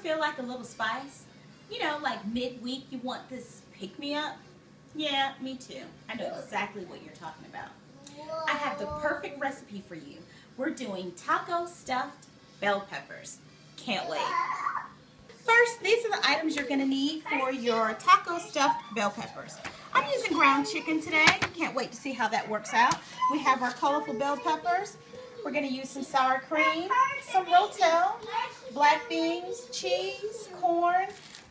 feel like a little spice? You know, like midweek you want this pick-me-up? Yeah, me too. I know exactly what you're talking about. I have the perfect recipe for you. We're doing taco stuffed bell peppers. Can't wait. First, these are the items you're going to need for your taco stuffed bell peppers. I'm using ground chicken today. Can't wait to see how that works out. We have our colorful bell peppers. We're going to use some sour cream, some rotel, black beans, cheese, corn,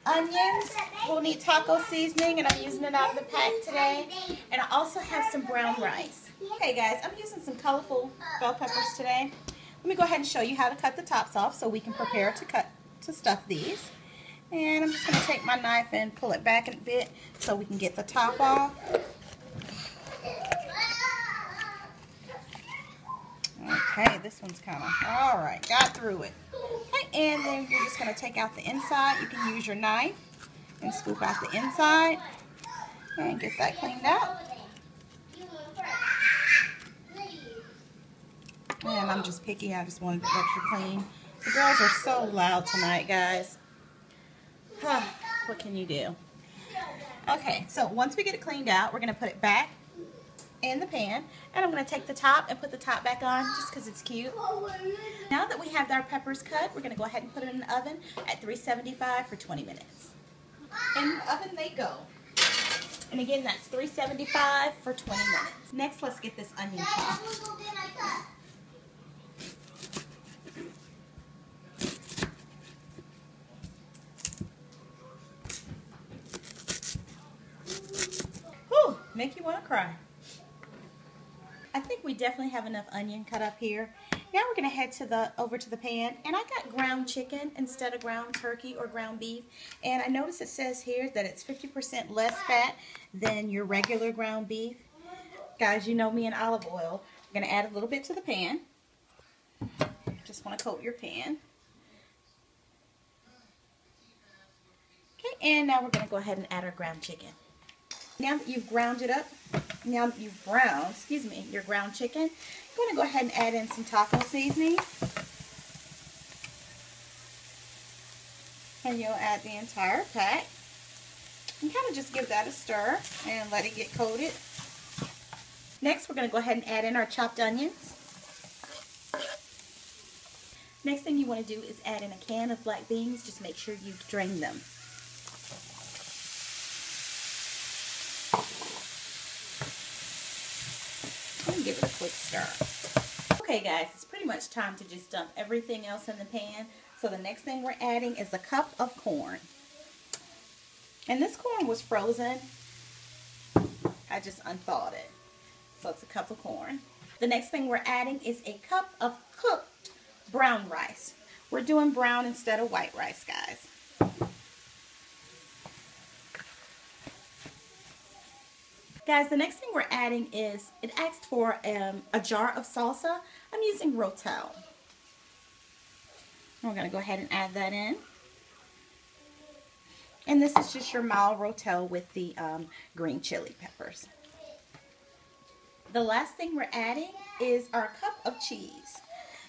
onions. We'll need taco seasoning, and I'm using it out of the pack today. And I also have some brown rice. Okay, guys, I'm using some colorful bell peppers today. Let me go ahead and show you how to cut the tops off so we can prepare to cut to stuff these. And I'm just going to take my knife and pull it back a bit so we can get the top off. Okay, this one's kind of, all right, got through it. Okay, and then you're just going to take out the inside. You can use your knife and scoop out the inside and get that cleaned out. And I'm just picky. I just wanted it extra clean. The girls are so loud tonight, guys. Huh. What can you do? Okay, so once we get it cleaned out, we're going to put it back in the pan. And I'm going to take the top and put the top back on just because it's cute. Now that we have our peppers cut, we're going to go ahead and put it in the oven at 375 for 20 minutes. In the oven they go. And again, that's 375 for 20 minutes. Next, let's get this onion chopped. Make you want to cry. We definitely have enough onion cut up here. Now we're going to head to the over to the pan, and I got ground chicken instead of ground turkey or ground beef. And I notice it says here that it's 50% less fat than your regular ground beef. Guys, you know me and olive oil. I'm going to add a little bit to the pan. Just want to coat your pan. Okay, and now we're going to go ahead and add our ground chicken. Now that you've ground it up, now you've browned, excuse me, your ground chicken, I'm going to go ahead and add in some taco seasoning. And you'll add the entire pack. And kind of just give that a stir and let it get coated. Next, we're going to go ahead and add in our chopped onions. Next thing you want to do is add in a can of black beans. Just make sure you drain them. And give it a quick stir. Okay guys, it's pretty much time to just dump everything else in the pan. So the next thing we're adding is a cup of corn. And this corn was frozen. I just unthawed it. So it's a cup of corn. The next thing we're adding is a cup of cooked brown rice. We're doing brown instead of white rice, guys. Guys, the next thing we're adding is, it asked for um, a jar of salsa. I'm using Rotel. We're going to go ahead and add that in. And this is just your mild Rotel with the um, green chili peppers. The last thing we're adding is our cup of cheese.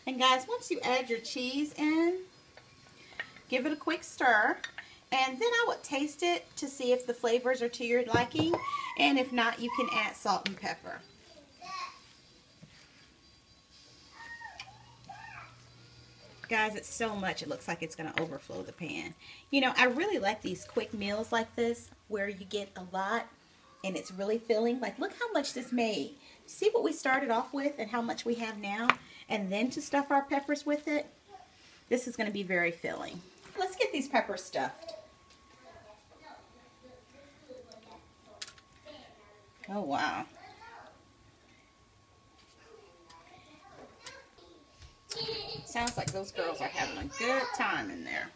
And guys, once you add your cheese in, give it a quick stir. And then I would taste it to see if the flavors are to your liking. And if not, you can add salt and pepper. Guys, it's so much, it looks like it's going to overflow the pan. You know, I really like these quick meals like this where you get a lot and it's really filling. Like, look how much this made. See what we started off with and how much we have now? And then to stuff our peppers with it? This is going to be very filling. Let's get these peppers stuffed. Oh, wow. Sounds like those girls are having a good time in there.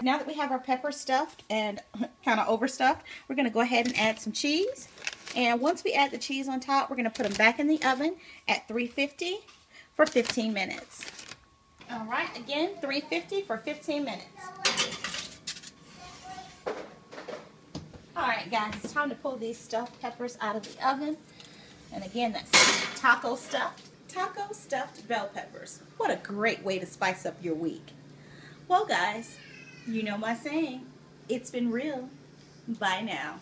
Now that we have our pepper stuffed and kind of overstuffed, we're going to go ahead and add some cheese. And once we add the cheese on top, we're going to put them back in the oven at 350 for 15 minutes. All right, again, 350 for 15 minutes. Guys, it's time to pull these stuffed peppers out of the oven. And again, that's taco stuffed. Taco stuffed bell peppers. What a great way to spice up your week. Well, guys, you know my saying. It's been real. Bye now.